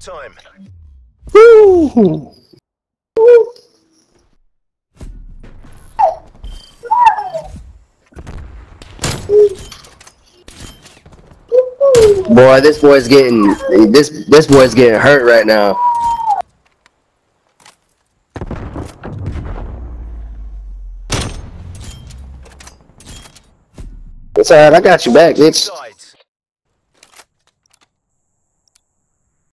time. Woo! Boy, this boy's getting this this boy's getting hurt right now. It's alright, I got you back, bitch.